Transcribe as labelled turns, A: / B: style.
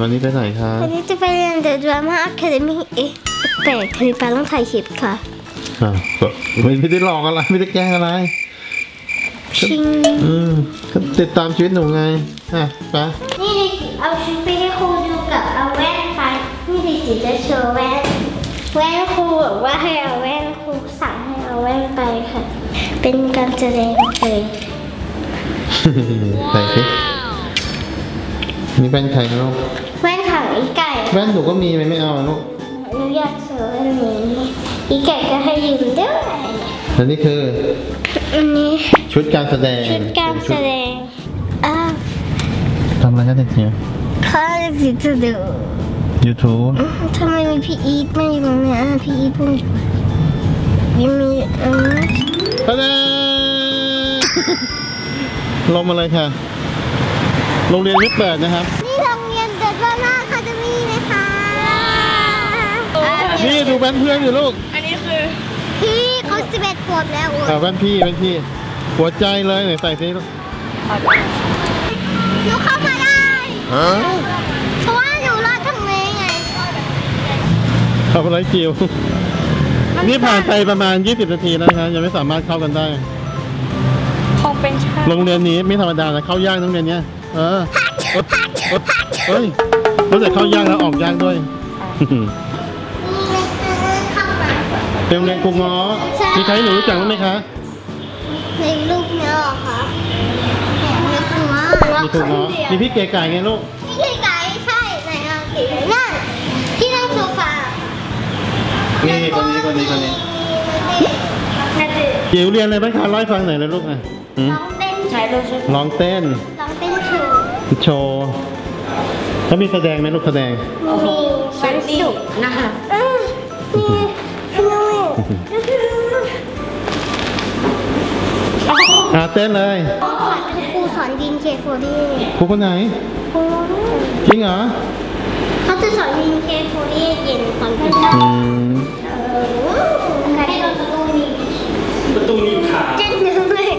A: วันนี้ไปไหนคะ
B: วันนี้จะไปเรียน The Drama Academy เอ๊ะแปลกๆคณิตปาต้องถ่ายคลิปค่ะ
A: อะไม่ไม่ได้หลอกอะไรไม่ได้แกล้งอะไร
B: ชิง
A: อืมก็ติดตามชีวิตหนูไงอะไป
B: นี่ดิจิเอาชุดไปให้ครูดูกับเอาแว่นไปนี่ดิจิจะโชว์แว่นแว่นครูบอกว่าให้เอาแว่นครูสั่งให้เอาแว่นไปค่ะ เป็นการแสดงเลย
A: ไหนสิ นี่แว่นใครนะลูก
B: แว่นของอีไก่
A: แว่นหนูก็มีไหมไม่เอาอะลูก
B: หนูอยากโชว์แว่นนี้อีไก่ก็ให้ยืมด้วย
A: แล้วนี่คือ
B: อันนี้
A: ชุดการแสดง
B: ชุดการแสดงอ้าว
A: ทำอะไรกันเนี่ย
B: เขาจะจะดู
A: ยูทูบ
B: ทำไมมีพี่อีทไม่อยู่เนี่ยพี่อีทเพิ่งอยู่ยังมีอันนี้
A: ตะเดลงมาเลยค่ะ โรงเรียนวิทย์เปิดนะครับ
B: นี่โรงเรียนเดอะดราม่าคาเดมี่นะคะ
A: นี่ดูแว่นเพื่อนอยู่ลูก
C: อันนี้คือ
B: พี่เขาสิบเอ็ดขวบแล้ว
A: อ่าแว่นพี่แว่นพี่ หัวใจเลยไหนใส่สิลูก
B: หนูเข้ามาได้
A: ฮะ
B: เพราะว่าหนูรอดทางนี้ไง
A: ทำอะไรจิวนี่ผ่านไปประมาณ 20 นาทีแล้วนะครับยังไม่สามารถเข้ากันได้
C: คงเป็นชา
A: โรงเรียนนี้ไม่ธรรมดานะเข้ายากโรงเรียนเนี้ย เออเอยเอ้ยรู้แต่เข้ายากแล้วออกยากด้วย
B: นี่นะคะเข้ามา
A: เป็นโรงเรียนกรุงง้อ
B: ใช่
A: มีใครหนูรู้จักบ้างไหมคะ
B: ในรูปเนี้ยเหรอคะเนี่ยในกลุ่มว่า
A: มีกรุงง้อมีพี่เก๋ไก่ไงลูก
B: นี่คือไก่ใช่ไหนอะสีนั่นที่นั่งโซฟา
A: นี่คนนี้คนนี้คนนี้
B: แม่ตื่น
A: จิ๋วเรียนอะไรบ้างคะเล่าให้ฟังหน่อยเลยลูกอะหืม
B: ร้องเต้น
C: ใช้โลชั่น
A: ร้องเต้น
B: ร้องเต้น โชว์
A: โชว์เขามีแสดงไหมลูกแสดง
B: มี
C: วันศุกร์นะคะ
B: เออนี่พี่น้อง
A: อ่าเต้นเลย
B: ครูสอนดินเคโฟดี
A: ครูคนไหน
B: ครู
A: จริงเหรอ
B: เขาจะสอนดินเคโฟดีเย็นตอนเช้า
A: อืม
B: เออให้เราประตูนี้
D: ประตูหนีบขา
B: เจ็ดหนึ่งเลย